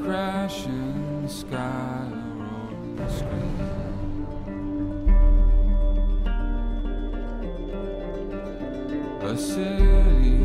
Crashing sky, a the screen. A city